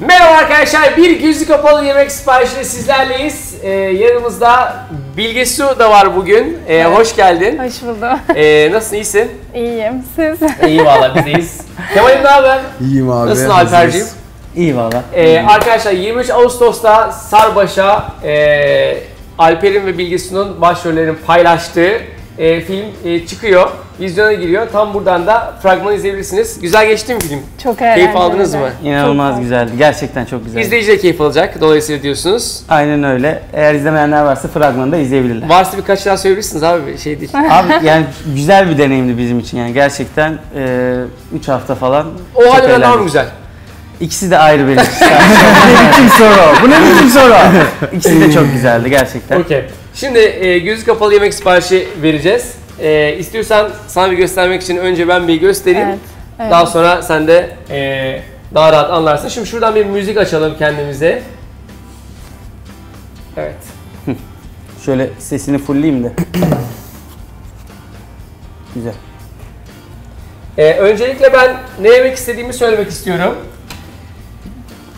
Merhaba arkadaşlar, bir gözü kapalı yemek siparişiyle sizlerleyiz. Ee, yanımızda Bilge Su da var bugün. Ee, Hoş geldin. Hoş buldum. Ee, nasılsın, iyisin? İyiyim. Siz? İyi valla, biz iyiyiz. Kemal'im ne haber? İyiyim abi. Nasılsın. Alper'ciğim? İyi valla. Ee, arkadaşlar 23 Ağustos'ta Sarbaş'a e, Alper'in ve Bilge Su'nun başrollerini paylaştığı e, film e, çıkıyor. Vizyona giriyor. Tam buradan da fragmanı izleyebilirsiniz. Güzel geçti mi film? Çok eğlenceli. Keyif aldınız mı? İnanılmaz Çok güzeldi. Gerçekten çok güzeldi. İzleyici de keyif alacak. Dolayısıyla diyorsunuz. Aynen öyle. Eğer izlemeyenler varsa fragmanı da izleyebilirler. Varsa birkaç daha söyleyebilirsiniz abi. Şey değil. Abi yani güzel bir deneyimdi bizim için yani gerçekten 3 hafta falan. O halde daha mı güzel? İkisi de ayrı benim. Bu ne biçim soru? Bu ne biçim soru? İkisi de çok güzeldi gerçekten. Okey. Şimdi e, gözü kapalı yemek siparişi vereceğiz. E, istiyorsan sana bir göstermek için önce ben bir göstereyim. Evet. evet. Daha sonra sen de e, daha rahat anlarsın. Şimdi şuradan bir müzik açalım kendimize. Evet. Şöyle sesini fullleyeyim de. Güzel. E, öncelikle ben ne yemek istediğimi söylemek istiyorum.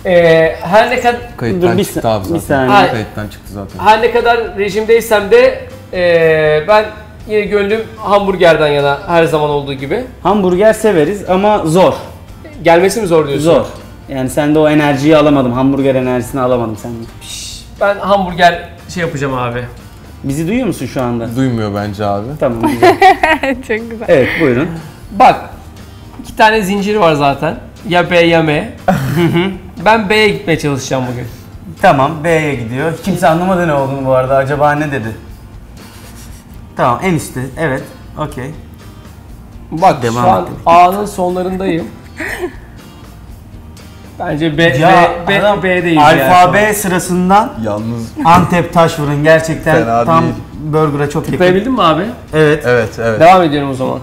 E, her ne kadar Kayıttan Dur, bir çıktı abi bir zaten. saniye. Hayır. Kayıttan çıktı zaten. her ne kadar rejimdeysem de e, ben yine gönlüm hamburgerden yana her zaman olduğu gibi. Hamburger severiz ama zor. Gelmesi mi zor diyorsun? Zor. Yani sende o enerjiyi alamadım. Hamburger enerjisini alamadım sende. Ben hamburger şey yapacağım abi. Bizi duyuyor musun şu anda? Duymuyor bence abi. Tamam güzel. Çok güzel. Evet buyurun. Bak iki tane zinciri var zaten. Ya B ya M. ben B'ye gitmeye çalışacağım bugün. Tamam B'ye gidiyor. Kimse anlamadı ne olduğunu bu arada. Acaba ne dedi? Tamam en üstte. Evet. Okey. Bak Devam şu an edelim. A'nın sonlarındayım. Bence B, Ya B, B, adam B'deyiz alfabe yani. sırasından Yalnız Antep taşfırın gerçekten Fena tam değil. burger'a çok yakın. Tıklayabildin mi abi? Evet. evet evet. Devam ediyorum o zaman.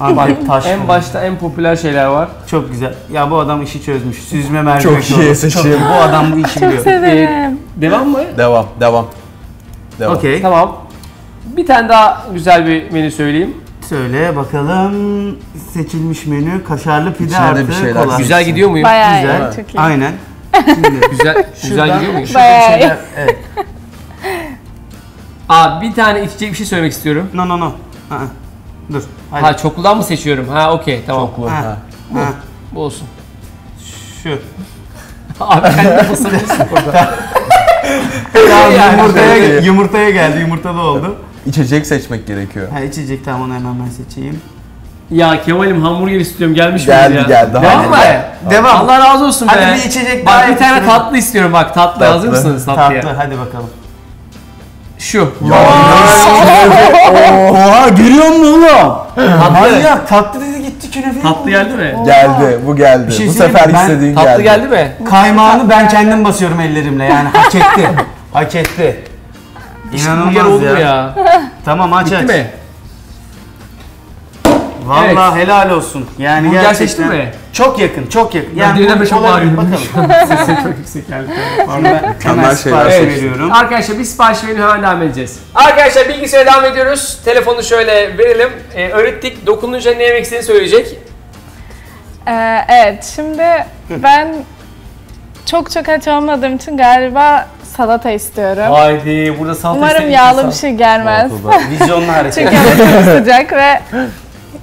Antep taşfırın. En başta en popüler şeyler var. Çok güzel. Ya bu adam işi çözmüş. Süzme mercimek. Çok iyi seçim. Çok iyi. Bu adam bu işi Çok biliyor. severim. Devam mı? Devam devam. Devam. Okey. Tamam. Bir tane daha güzel bir menü söyleyeyim. Söyle bakalım. Seçilmiş menü kaşarlı pide İçine de artı bir şeyler kola. güzel Güzel gidiyor muyum? Bayağı Güzel. iyi. Çok iyi. Aynen. Güzel, güzel Şuradan- gidiyor muyum? Bayağı iyi. şeyler. Evet. Aa bir tane içecek bir şey söylemek istiyorum. No no no. Aa, Dur. Hadi. Ha çokludan mı seçiyorum? Ha okey tamam. Çoklu. Ha. Ha. Ha. Bu olsun. Şu. Abi kendine basabilirsin burada. Tamam, Yani yumurtaya, yumurtaya geldi. Yumurtalı oldu. İçecek seçmek gerekiyor. Ha içecek tamam onu hemen ben seçeyim. Ya Kemal'im hamburger istiyorum gelmiş Geldi, miyiz ya? geldi. Devam Hadi. mı? Devam. Allah razı olsun Hadi be. bir içecek Bak daha bir tane tatlı istiyorum bak tatlı. Tatlı. Hazır mısınız tatlıya? Tatlı hadi bakalım. Şu. Oha görüyor musun oğlum? Manyak tatlı dedi gitti künefe. Tatlı geldi mi? Geldi. Bu geldi. şey bu söyleyeyim sefer mi? Ben- istediğin Tatlı geldi. geldi mi? Kaymağını ben kendim basıyorum ellerimle yani hak etti. hak etti. İnanılmaz ya. ya. Tamam aç Bitti aç. mi? Vallahi Evet. helal olsun. Yani Burger gerçekten seçtin mi? Çok yakın, çok yakın. Ben dilinden bu de çok olabilir, bağırıyorum. Bakalım. Sesi çok yüksek geldi. Şimdi ben hemen Mükemmel şeyler sipariş Evet. veriyorum. Arkadaşlar biz sipariş verelim hemen devam edeceğiz. Arkadaşlar bilgisayara devam ediyoruz. Telefonu şöyle verelim. Ee, öğrettik. Dokununca ne yemek istediğini söyleyecek. Ee, evet şimdi ben çok çok aç olmadığım için galiba salata istiyorum. Haydi burada salata Umarım yağlı insan. bir şey gelmez. Vizyonlu hareket. Çünkü hava çok sıcak ve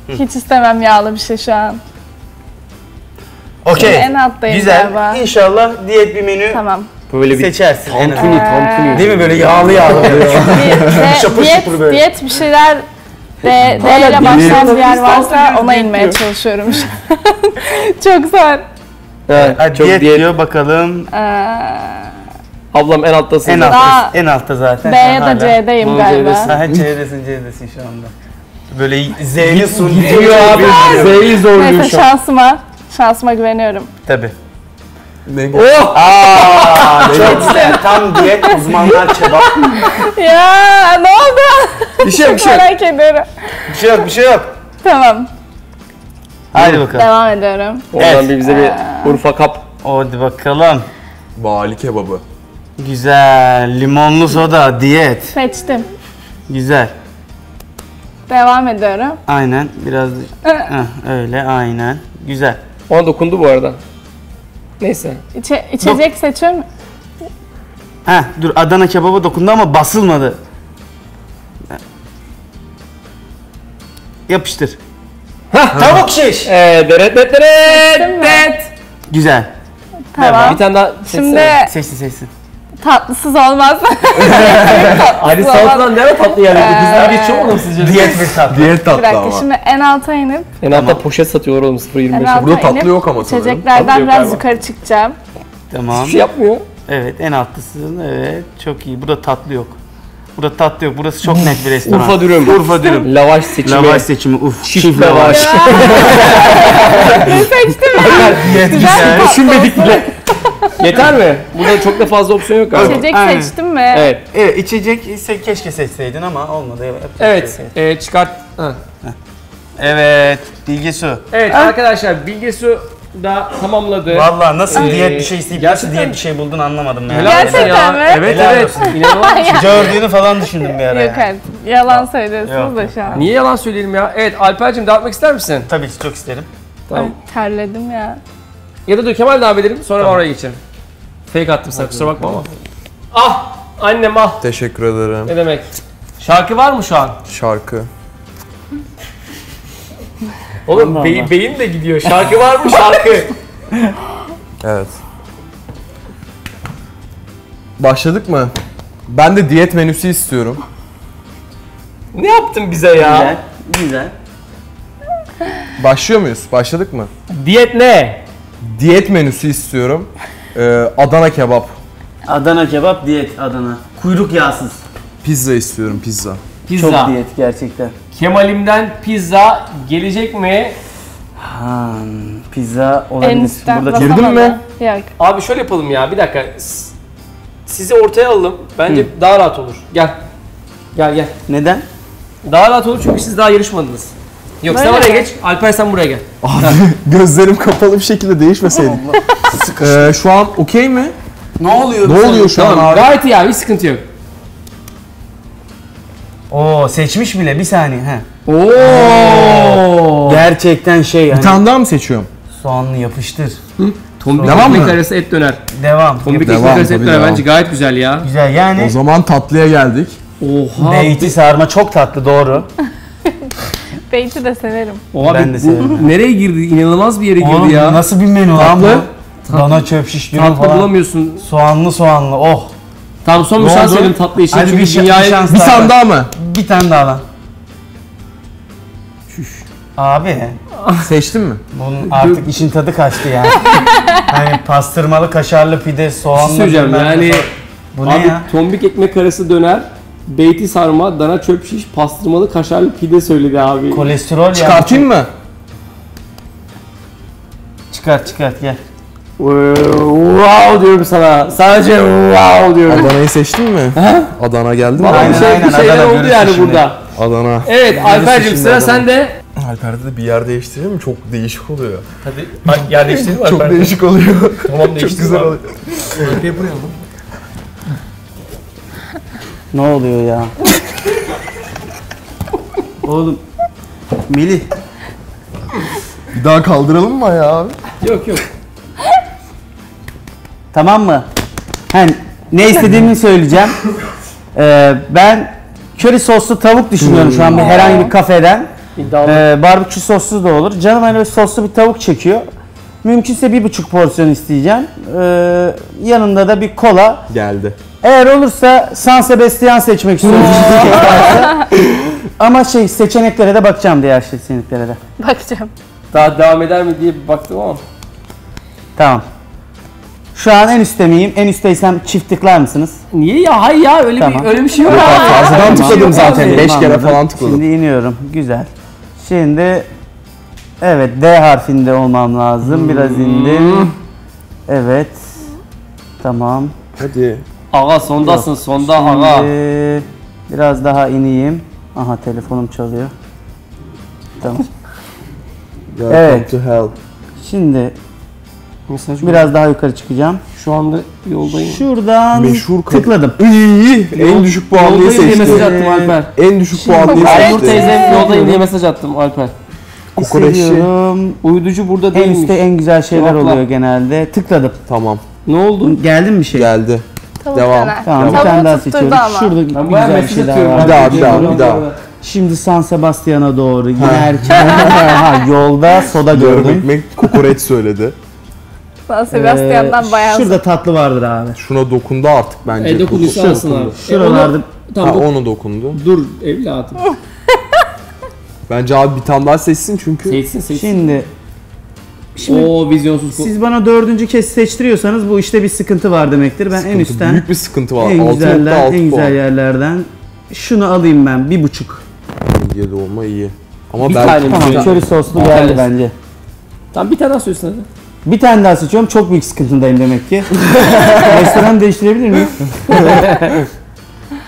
hiç istemem yağlı bir şey şu an. Okey. En alttayım Güzel. galiba. İnşallah diyet bir menü Tamam. Böyle bir seçersin. En azından. tantuni tantuni. Değil mi böyle yağlı yağlı böyle. Di- Şapır de- diyet, şapır böyle. diyet bir şeyler D, D ile başlayan bir yer varsa ona inmeye çalışıyorum şu an. çok zor. Evet, Hadi çok diyet, diyet. diyor bakalım. Ee, Ablam en alttasın. En. Daha- altta, en altta zaten. B ya da C'deyim galiba. C'desin. Ha C'desin C'desin şu anda. Böyle Z'li sun Gidiyor abi. Z'yi zorluyor Neyse şu an. şansıma, şansıma güveniyorum. Tabi. Ne Oh! Aa, çok güzel. Tam diyet uzmanlar kebap. ya ne oldu? Bir şey yok, bir şey yok. Merak ediyorum. Bir şey yok bir şey yok. Tamam, Haydi bakalım. devam ediyorum. Oradan Evet. bir bize bir Urfa kap. Hadi bakalım. Vali kebabı. Güzel. Limonlu soda, diyet. Seçtim. Güzel. Devam ediyorum. Aynen. Biraz Heh, öyle aynen. Güzel. Ona dokundu bu arada. Neyse. İçe, içecek seçiyorum. Heh dur Adana kebaba dokundu ama basılmadı. Yapıştır. Hah, Tavuk şiş. Ee, deret deret deret Seçtin mi? deret. Güzel. Tamam. Bir tane daha Şimdi Seçsin seçsin. Tatlısız olmaz. Tamam. salatadan ne tatlı yani? Bizden Ee, geçiyor mu sizce? Diyet bir tat. Diyet bir tatlı dakika ama. şimdi en alta inip En altta poşet satıyorlar oğlum 0.25. en alta Burada tatlı yok ama sanırım. Tatlı içeceklerden biraz galiba. yukarı çıkacağım. Tamam. Hiçbir şey yapmıyor. Evet en altlısın. Evet çok iyi. Burada tatlı yok. Burada tatlı yok. Burası çok net bir restoran. Urfa dürüm. Urfa dürüm. Lavaş seçimi. Lavaş seçimi. Uf. Çift lavaş. Ne seçtim Güzel. Düşünmedik bile. Yeter mi? Burada çok da fazla opsiyon yok galiba. İçecek Aynen. seçtim mi? Evet. Evet içecek ise keşke seçseydin ama olmadı. Bir Evet. şey yok. E, çıkart. Ha. Evet. Bilge Su. Evet arkadaşlar Bilgesu da tamamladı. Vallahi nasıl Ee, diyet bir şey isteyip gerçekten- nasıl diyet bir şey buldun anlamadım yani. Helal olsun Gerçekten ya. mi? Evet Helal evet. olsun. İnanılmaz. Gördüğünü falan düşündüm bir ara. Yok ya. artık. Yalan söylüyorsunuz Yok, da yok. şu an. Niye yalan söyleyelim ya? Evet Alper'cim dağıtmak ister misin? Tabii ki çok isterim. Tamam. Ay, terledim ya. Ya da dur Kemal devam edelim sonra ben oraya geçerim. Fake attım sana kusura bakma ama. Ah! Annem ah! Teşekkür ederim. Ne demek? Şarkı var mı şu an? Şarkı. Oğlum Allah beyin, de gidiyor. Şarkı var mı şarkı? Evet. Başladık mı? Ben de diyet menüsü istiyorum. ne yaptın bize ya? Güzel. Başlıyor muyuz? Başladık mı? Diyet ne? Diyet menüsü istiyorum. Ee, Adana kebap. Adana kebap diyet Adana. Kuyruk yağsız. Pizza istiyorum pizza. Pizza. Çok diyet gerçekten. Kemal'imden pizza gelecek mi? Ha, pizza olabilir. üstten Burada Girdin basamadı. mi? Yok. Abi şöyle yapalım ya bir dakika. S- Sizi ortaya alalım. Bence daha rahat olur. Gel. Gel gel. Neden? Daha rahat olur çünkü siz daha yarışmadınız. Yok sen Böyle oraya mi? geç. Alper sen buraya gel. Abi gözlerim kapalı bir şekilde değişmeseydik. ee, şu an okey mi? Ne oluyor? Ne oluyor şu an abi? gayet iyi abi hiç sıkıntı yok. Oo seçmiş bile bir saniye. He. Oo. Gerçekten şey yani. Bir tane daha mı seçiyorum? Soğanlı yapıştır. Tombik Devam ekmek mı? arası et döner. Devam. Tombik Devam, ekmek arası et döner devam. bence gayet güzel ya. Güzel yani. O zaman tatlıya geldik. Oha. Beyti sarma çok tatlı doğru. Beyti de severim. Oha Ben de severim. nereye girdi? İnanılmaz bir yere girdi Oğlum ya. nasıl bir menü lan Tatlı. Dana çöp şiş dürüm Tatlı falan. bulamıyorsun. Soğanlı soğanlı oh. Tamam son bir Ne şans oldu? verelim tatlı için. Hadi Çünkü bir dünyaya... bir şans. Bir Daha tane daha mı? Bir tane daha lan. Abi Seçtin mi? bunun artık işin tadı kaçtı ya. hani pastırmalı kaşarlı pide Bir soğanlı şey söyleyeceğim bilmem ne yani... falan. Bu ne Abi ya? tombik ekmek arası döner, beyti sarma, dana çöp şiş, pastırmalı kaşarlı pide söyledi abi. Kolesterol ya. Çıkartayım mı? Çıkart çıkart gel. wow diyorum sana. Sadece wow diyorum. Adana'yı seçtin mi? Adana geldi mi? Bana bir, şey, aynen. bir şeyler Adana oldu yani şimdi. burada. Adana. Evet Alper'cim sıra sende. Alper'de de bir yer değiştirelim mi? Çok değişik oluyor. Hadi yer değiştirelim mi Çok değişik oluyor. Tamam Çok değiştirelim güzel abi. oluyor. Ne oluyor ya? Oğlum Melih Bir daha kaldıralım mı ya abi? Yok yok. tamam mı? Hani ne istediğimi söyleyeceğim. Ee, ben köri soslu tavuk düşünüyorum şu an bir herhangi bir kafeden. İddialı. Ee, barbekü sossuz da olur. Canım hani böyle soslu bir tavuk çekiyor. Mümkünse bir buçuk porsiyon isteyeceğim. Ee, yanında da bir kola. Geldi. Eğer olursa San Sebastian seçmek istiyorum. Ama şey seçeneklere de bakacağım diğer seçeneklere de. Bakacağım. Daha devam eder mi diye bir baktım ama. Tamam. Şu an en üstte miyim? En üstteysem çift tıklar mısınız? Niye ya? Hayır ya öyle Tamam. bir öyle bir şey yok. Fazladan tıkladım zaten. abi. Beş kere Anladım. falan tıkladım. Şimdi iniyorum. Güzel. Şimdi evet D harfinde olmam lazım. Biraz indim. Evet. Tamam. Hadi. Aga sondasın sonda aga. Şimdi biraz daha ineyim. Aha telefonum çalıyor. Tamam. Welcome Evet. to hell. Şimdi Mesaj biraz biraz daha yukarı çıkacağım. şu anda yoldayım. Şuradan Meşhur kadın. tıkladım. İyi. En düşük puanlıyı Yoldayım diye mesaj seçti. attım Alper. En düşük puanlıyı Aynur seçti. teyze yoldayım diye mesaj attım Alper. Kokoreççi. hissediyorum. Uyducu burada En değilmiş. üstte en güzel şeyler Cevapla. oluyor genelde. Tıkladım. Tamam. Ne oldu? Geldi mi bir şey? Geldi. Tavuk Devam. döner. Tamam bir Tavuğu tane daha tutturdu seçiyorum. ama. Şurada Ben bayağı güzel bir mesaj şey daha atıyorum. var. Bir daha, bir daha, bir daha. Şimdi San Sebastian'a doğru yine erken. ha, yolda soda Yarım gördüm. ekmek kokoreç söyledi. San Sebastian'dan Ee, bayağı Şurada tatlı vardır abi. Şuna dokundu artık bence. E dokunduysa Koku- alsın abi. Şuralarda E, onu- Ha Tamam onu dokundu. dur evladım. Bence abi bir tane daha seçsin çünkü. Seçsin seçsin. Şimdi Şimdi Oo vizyonsuz siz bana dördüncü kez seçtiriyorsanız bu işte bir sıkıntı var demektir. Ben en Sıkıntı, üstten Büyük bir sıkıntı var. en 6.6 güzeller, en puan. güzel yerlerden şunu alayım ben bir buçuk. Midye dolma iyi. Ama Bir belki tane? Tamam köri soslu Bir geldi bence. Tamam bir tane daha söylesin hadi. Bir tane daha seçiyorum. Çok büyük sıkıntıdayım demek ki. Restoran değiştirebilir miyim?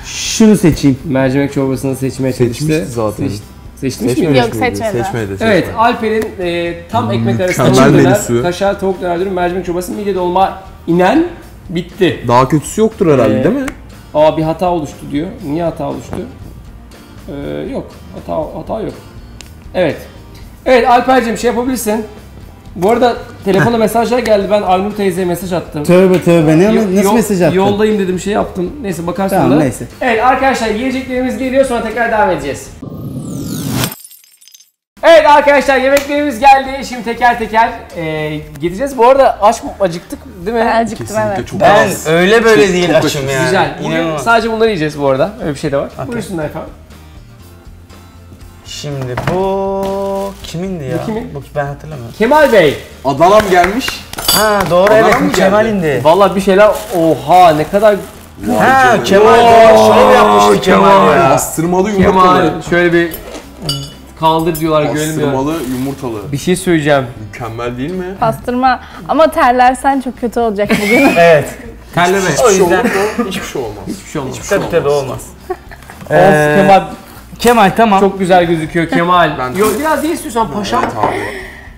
Şunu seçeyim. Mercimek çorbasını seçmeye çalıştı. Seçmişti zaten. Seç, seçmiş Seçmemiş miydi? Yok, miydi? seçmedi. Seçmedi. Evet. Alper'in e, tam ekmek arası Mükemmel menüsü. kaşar, tavuk döner dürüm, mercimek çorbası, midye dolma inen bitti. Daha kötüsü yoktur herhalde Ee, değil mi? Aa bir hata oluştu diyor. Niye hata oluştu? Ee, yok. Hata hata yok. Evet. Evet Alper'cim şey yapabilirsin. Bu arada telefonda mesajlar geldi. Ben Aynur teyzeye mesaj attım. Tövbe tövbe ne Yo- nasıl yol- mesaj attın? Yoldayım dedim şey yaptım. Neyse bakarsın Tamam, da. neyse. Evet arkadaşlar yiyeceklerimiz geliyor sonra tekrar devam edeceğiz. Evet arkadaşlar yemeklerimiz geldi. Şimdi teker teker e, gideceğiz. Bu arada aç mı acıktık değil mi? Ben acıktım evet. çok Ben az. öyle böyle değil çok açım yani. Güzel. Bugün İnanılmaz. sadece bunları yiyeceğiz bu arada. Öyle bir şey de var. Buyursunlar efendim. Şimdi bu kimindi ya? Bu kimin? Bu ben hatırlamıyorum. Kemal Bey. Adana'm gelmiş. Ha doğru Adana evet mı bu Kemal geldi? indi. Vallahi bir şeyler oha ne kadar Ha Kemal doğru şov yapmıştı Kemal ya. Pastırmalı yumurtalı. Kemal şöyle bir kaldır diyorlar görünmüyor. Pastırmalı yumurtalı. Bir şey söyleyeceğim. Mükemmel değil mi? Pastırma ama terlersen çok kötü olacak bugün. Evet. Terleme. O Hiçbir şey yüzden mu? Hiçbir şey olmaz. Hiçbir şey olmaz. tabii tabii olmaz. Of Ee, Kemal Kemal tamam. çok güzel gözüküyor Kemal. Ben- Yok biraz değil istiyorsan paşam. Evet abi.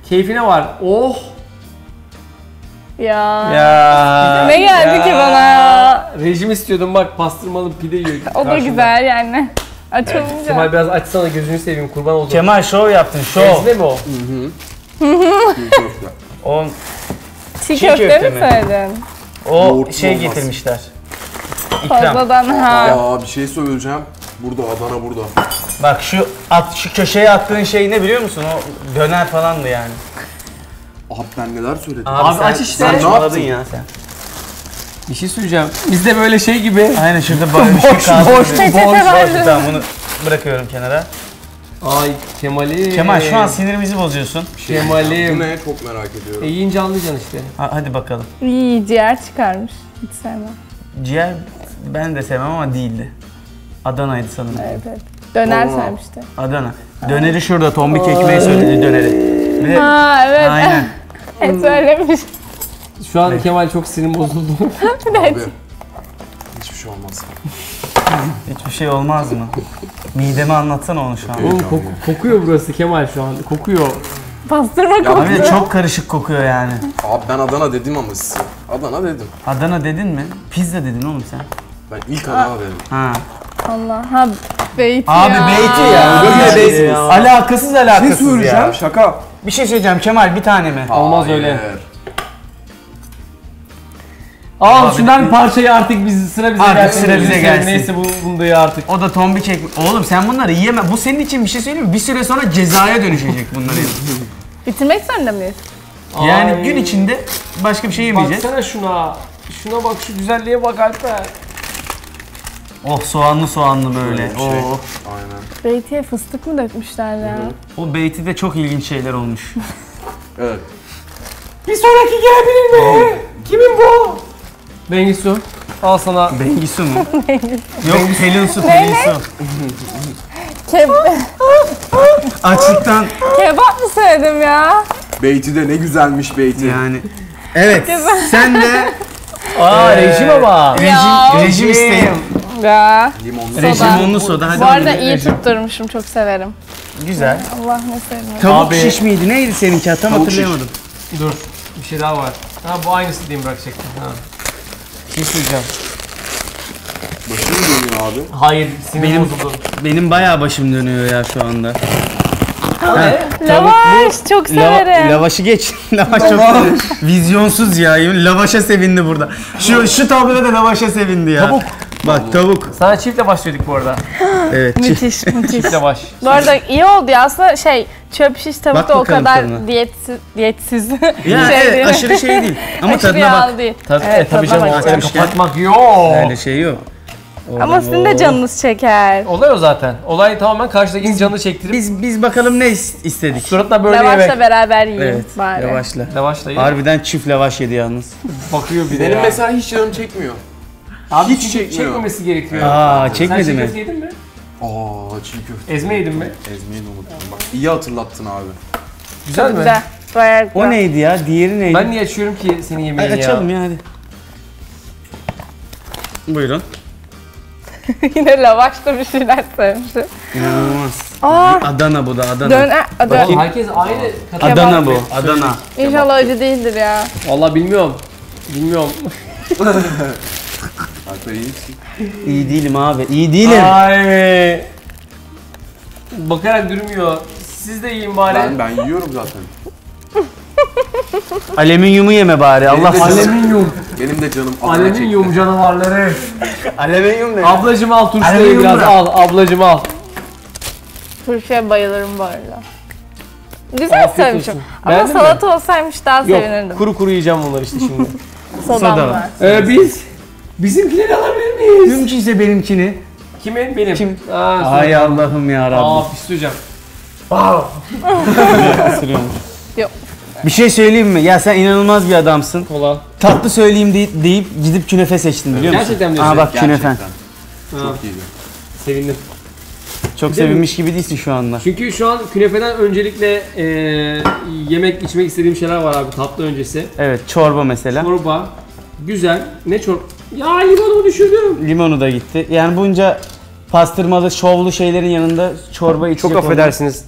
Keyfine var. Oh. ya. Ya. Ne geldi ki bana ya? Rejim istiyordum bak pastırmalı pide yiyor. O da güzel yani. Aç olunca. Kemal biraz açsana gözünü seveyim kurban oldum. Kemal şov yaptın şov. Ezme mi o? Çiğ köfte. O, Çiğ çiğ köfte köfte mi mi? söyledin? o Yoğurtlu şey olmaz. getirmişler. İkram. Fazladan ha. Ya bir şey söyleyeceğim. Burada Adana burada. Bak şu at şu köşeye attığın şey ne biliyor musun? O döner falandı yani. Abi ben neler söyledim. Abi sen, aç işte. Sen Ne yaptın? ya sen. Bir şey söyleyeceğim. Bizde böyle şey gibi. Aynen bir şey Boş, boş, boş, Peçete vardı. Tamam bunu bırakıyorum kenara. Ay Kemal'im. Kemal şu an sinirimizi bozuyorsun. Bu Kemal'im. ne? Çok merak E, ediyorum. yiyince anlayacaksın işte. Ha, hadi bakalım. İyi ciğer çıkarmış. Hiç sevmem. Ciğer ben de sevmem ama değildi. Adana'ydı sanırım. Evet evet. Döner Oo. sevmişti. Adana. Döneri şurada tombik ekmeği söyledi döneri. Bir de, Ha evet. aynen. Et söylemiş. Şu an Kemal çok sinirim bozuldu. Abi. Hiçbir şey olmaz. Hiçbir şey olmaz mı? Midemi anlatsana onu şu an. Oğlum koku- kokuyor burası Kemal şu an. Kokuyor. Pastırma kokuyor. Abi de çok karışık kokuyor yani. Abi ben Adana dedim ama size. Adana dedim. Adana dedin mi? Pizza dedin oğlum sen. Ben ilk Adana dedim. Ha. Allah. Ha beyti Abi ya. beyti ya. Böyle değilsiniz. Alakasız alakasız ya. şaka. Bir şey söyleyeceğim Kemal bir tane mi? Olmaz öyle. Hayır. Al şundan bir parçayı artık biz sıra bize Artık gelsin. sıra bize gelsin. Neyse bu bunda ya artık. O da tombik ekmek. Oğlum sen bunları yiyeme. Bu senin için bir şey söyleyeyim mi? Bir süre sonra cezaya dönüşecek bunları. Bitirmek zorunda mıyız? yani Ay. gün içinde başka bir şey yemeyeceğiz. Baksana şuna. Şuna bak şu güzelliğe bak Alper. Oh soğanlı soğanlı böyle. Şey. Oh. Aynen. Beytiye fıstık mı dökmüşler ya? O beyti de çok ilginç şeyler olmuş. Evet. Bir sonraki gelebilir mi? Kimin bu? Bengisu. Al sana. Bengisu mu? Yok Pelin su Pelin su. Ke- Açlıktan kebap mı söyledim ya? Beyti de ne güzelmiş beyti. yani. Evet sen de Aa rejim ama. rejim, Ya. rejim isteyin. Ya. Limonlu. Soda. Rejimonlu soda hadi Bu arada bakalım. iyi tutturmuşum. Çok severim. Güzel. Allah ne sevmiyor. Tavuk Abi- şiş miydi? Neydi seninki? Tam Tavuk hatırlayamadım. Dur. Bir şey daha var. Ha bu aynısı diyeyim bırakacaktım. Ha. Bir şey söyleyeceğim. Başını dönüyor abi. Hayır sinir Benim- bozuldu. Benim bayağı başım dönüyor ya şu anda. Lavaş çok severim. lavaşı geç. Lavaş çok vizyonsuz ya. Lavaşa sevindi burada. Şu şu tabloda da lavaşa sevindi ya. Tavuk. Bak tavuk. Sana çiftle başlıyorduk bu arada. Evet. çift. müthiş müthiş. Çiftle baş. Bu arada iyi oldu ya aslında şey çöp şiş tavuk Bak da o bakalım kadar tadına. diyetsiz, diyetsiz Ya şey evet, değil. aşırı şey değil. Ama Aşırı tadına bak. yağlı değil. Tabii, Evet, e, tabii tadına canım. Onu kapatmak yok. Öyle şey yok. Ama sizin de canınız çeker. Olay o zaten. Olay tamamen karşıdakinin canını çektirip Biz biz bakalım ne is- istedik. suratına böyle Lavaşla yemek. beraber yiyin Evet. bari. Lavaşla. Lavaşla yiyip Harbiden çift lavaş yedi yalnız. bakıyor bir de Benim ya. mesela hiç canım çekmiyor. Abi hiç çekmiyor. çekmemesi gerekiyor. Aa Sen çekmedi çiğ mi? köfte yedin mi? Aa çiğ köfte. Ezme yedin mi? Ezmeyi de unuttum bak. İyi hatırlattın abi. Güzel mi? Güzel. Bayağı güzel. O neydi ya? Diğeri neydi? Ben niye açıyorum ki senin Ay, yemeğini ya? açalım ya hadi. Buyurun. Yine lavaşta bir şeyler söylemişim. İnanılmaz. Aa Adana bu da Adana. döner. Adana. Oğlum herkes aynı katı. Adana bu. Adana. İnşallah acı değildir ya. Vallahi bilmiyorum. Bilmiyorum. Hatta iyisin. İyi değilim abi. İyi değilim. Ay. Bakarak durmuyor. Siz de yiyin bari. Ben, ben yiyorum zaten. Alüminyumu yeme bari. Allah Benim de canım- Alüminyum. Benim de canım Adana Alüminyum canavarları. Alüminyum ne? Ablacım al turşuyu Alüminyum biraz bırak. al. Ablacım al. Turşuya bayılırım bu arada. Güzel Afiyet söylemişim. olsun. Ama Beğendin mi? salata olsaymış daha Yok sevinirdim. kuru kuru yiyeceğim bunları işte şimdi. Sodam Soda. var. ee, biz bizimkileri alabilir miyiz? Mümkünse benimkini. Kimin? Benim. Kim? Aa, Ay Allah'ım ya Aa Rabbim. pis hocam. Yok. Bir şey söyleyeyim mi? Ya sen inanılmaz bir adamsın. Kola. Tatlı söyleyeyim deyip, deyip gidip künefe seçtin biliyor musun? Gerçekten mi diyorsun? Aa bak künefen. Çok iyiydi. Sevindim. Çok sevinmiş gibi değilsin şu anda. Çünkü şu an künefeden öncelikle e, yemek içmek istediğim şeyler var abi tatlı öncesi. Evet çorba mesela. Çorba. Güzel. Ne çorba? Ya limonumu düşürdüm. Limonu da gitti. Yani bunca pastırmalı, şovlu şeylerin yanında çorba içecek Çok affedersiniz.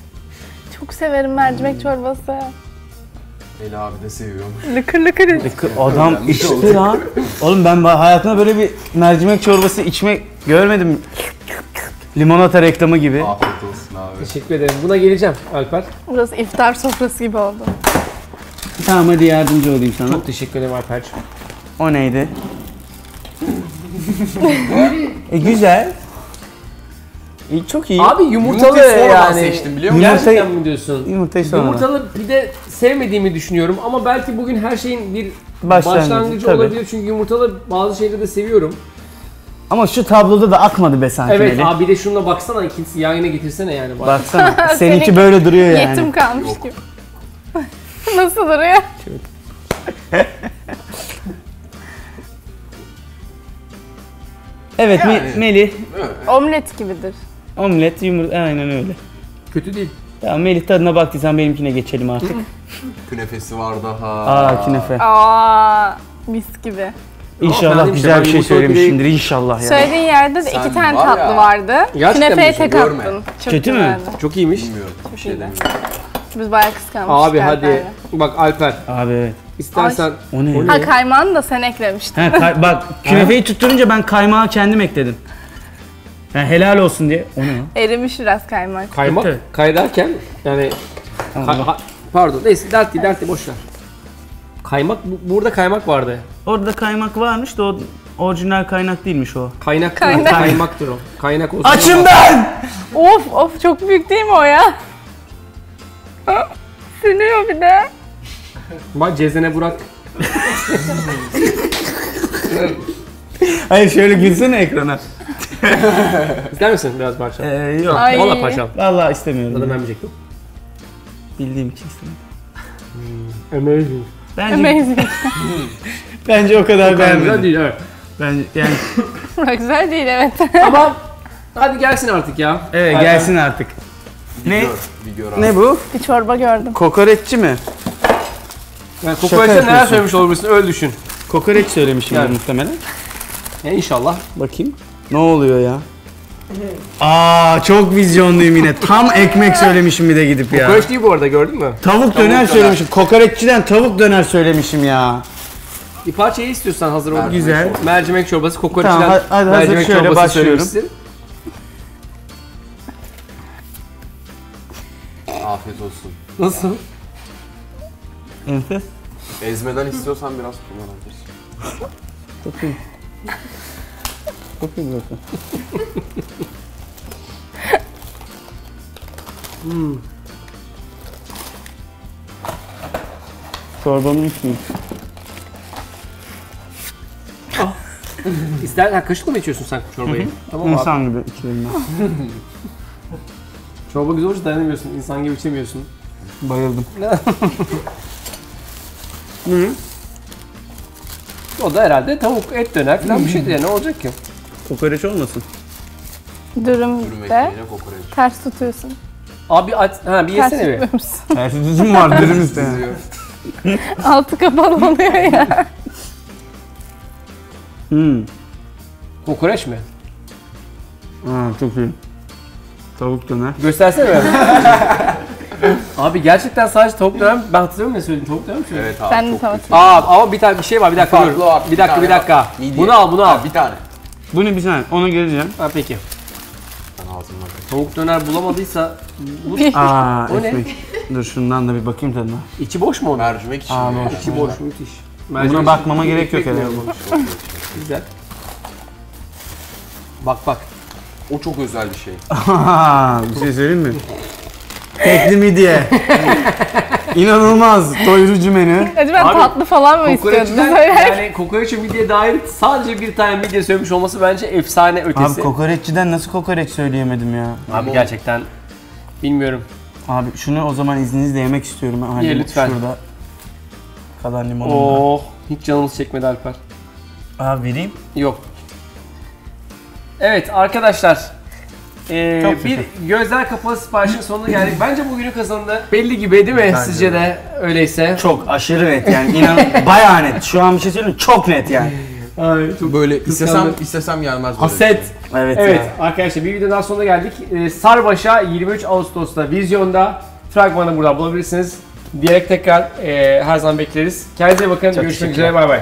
Çok severim mercimek çorbası. Eli abi de seviyorum. Lıkır lıkır. olmak- Adam içti lan. Oğlum ben hayatımda böyle bir mercimek çorbası içmek görmedim. Limonata reklamı gibi. Afiyet olsun abi. Teşekkür ederim. Buna geleceğim Alper. Burası iftar sofrası gibi oldu. Tamam hadi yardımcı olayım sana. Çok teşekkür ederim Alper'ciğim. O neydi? E güzel. E, çok iyi. Abi yumurtalı Yumurtayı sonradan yani. seçtim biliyor musun? Yumurtayı- Gerçekten mi diyorsun? Yumurtayı sonra. Yumurtalı pide sevmediğimi düşünüyorum ama belki bugün her şeyin bir Başlangıcı, başlangıcı tabii. olabilir çünkü yumurtalı bazı şeyleri de seviyorum. Ama şu tabloda da akmadı be sanki Evet Melih. abi bir de şununla baksana ikisi yan yana getirsene yani. Bak. Baksana. Seninki Seninki böyle duruyor yani. Yetim kalmış gibi. Nasıl duruyor? Evet Me- Yani. Melih Omlet gibidir. omlet yumurta aynen öyle. Kötü değil. Tamam Melih tadına baktıysan benimkine geçelim artık. Künefesi var daha. Aa künefe. Aa mis gibi. İnşallah güzel bir şey söylemişsindir inşallah ya. Söylediğin yerde de Sen iki tane var tatlı ya. vardı. Gerçekten Künefeye mi? tek Görme. attın. Çok Kötü mü? Çok iyiymiş. Bilmiyorum. Bir şey iyiydi. Biz bayağı kıskanmıştık. Abi hadi. Alper'le. Bak Alper Abi evet. İstersen O ne? Ha kaymağını da sen eklemiştin. Ha, kay- bak künefeyi tutturunca ben kaymağı kendim ekledim. Ha, helal olsun diye. O ne ya? Erimiş biraz kaymak. kaymak kaynarken yani ha- pardon neyse dert değil dert değil boş ver. Kaymak bu- burada kaymak vardı. Orada kaymak varmış da o orijinal kaynak değilmiş o. Kaynak, Kaynak. kaymaktır o. Kaynak olsun. Açım ben! Of of çok büyük değil mi o ya? Sünüyor bir de. Bak Cezene Burak. Hayır şöyle gülsene ekrana. İster misin biraz parça? Ee, yok. Ay. Valla paşam. Vallahi istemiyorum. Zaten ben yiyecektim. Bildiğim için istemiyorum. Amazing. Bence, Amazing. bence o kadar Güzel beğenmedim. değil evet. Bence yani Burak güzel değil evet. Ama hadi gelsin artık ya. evet gelsin artık. Ne? Gör, bir gör abi. Ne bu? bir çorba gördüm. Kokoreççi mi? Yani Şaka kokoreçten neler yapıyorsun. söylemiş olabilirsin öyle düşün. Kokoreç söylemişim Yani. muhtemelen. Ya inşallah. Bakayım. Ne oluyor ya? Aa çok vizyonluyum yine. Tam ekmek söylemişim bir de gidip ya. Kokoreç değil bu arada gördün mü? Tavuk döner döner. söylemişim. Kokoreççiden tavuk döner söylemişim ya. Bir parçayı istiyorsan hazır olur. Güzel. Mercimek çorbası, kokoreçten Tamam, hadi- hadi hazır mercimek şöyle çorbası başlıyorum. söylemişsin. Afiyet olsun. Nasıl? Enfes. Ezmeden istiyorsan biraz kullanabilirsin. Çok iyi. Çok iyi burası. Çorbamı içmeyeyim. İster, ha, kaşıkla mı içiyorsun sen çorbayı? tamam abi. İnsan gibi içiyorum ben. Çorba güzel olursa dayanamıyorsun. İnsan gibi içemiyorsun. Bayıldım. O da herhalde tavuk, et döner falan bir şeydir yani ne olacak ki? Kokoreç olmasın. Dürüm Dürüm de kokoreç. ters tutuyorsun. Abi aç, ha bir Ters yesene bir. tutmuyor musun? Tersi düzüm var dürüm üstüne. Diziyor. Altı kapalı oluyor ya. Hmm. Kokoreç mi? Aa, çok iyi. Tavuk döner. Göstersene be. Abi gerçekten sadece tavuk döner mi? Ben hatırlamıyorum ne söyledim. Tavuk döner mi söyledim? Evet abi Ben de çok tavuk kötü. Aa ama bir tane bir şey var. Bir dakika Farklı dur. Bir dakika bir bir tane dakika. Midye. Bunu al bunu al. Ha, bir tane. Bu ne bir saniye ona geleceğim. Ha peki. Ağzımdan. Tavuk döner bulamadıysa bu Aa O ne? ekmek. Dur şundan da bir bakayım tadına. içi boş mu onun? Mercimek için. Aa, boş. İçi boş müthiş. Buna bakmama gerek yok herhalde. Güzel. Bak bak. O çok özel bir şey. Aa, bir şey söyleyeyim mi? Tekli midye. İnanılmaz doyurucu menü. Acaba Abi, tatlı falan mı istiyordunuz? Yani kokoreç midye dair sadece bir tane midye söylemiş olması bence efsane Abi ötesi. kokoreççiden nasıl kokoreç söyleyemedim ya. Abi gerçekten bilmiyorum. Abi şunu o zaman izninizle yemek istiyorum. Ha, Ye lütfen. Şurada kadar limonum var. Oh hiç canımız çekmedi Alper. Abi vereyim. Yok. Evet arkadaşlar. Ee, Çok bir şükür. gözler kapalı siparişin sonuna geldik. Bence bugünün kazandı. Belli gibi değil mi? Sizce de öyleyse. Çok aşırı net yani inan bayağı net. Şu an bir şey söyleyeyim çok net yani. Ay, çok Böyle istesem istesem gelmez böyle. haset. Evet, Evet ya. arkadaşlar bir videonun daha sonuna geldik. Ee, Sarbaş'a 23 Ağustos'ta vizyonda. Fragmanı burada bulabilirsiniz. Diyerek tekrar e, her zaman bekleriz. Kendinize iyi bakın. Görüşmek teşekkürler. üzere. Bay bay.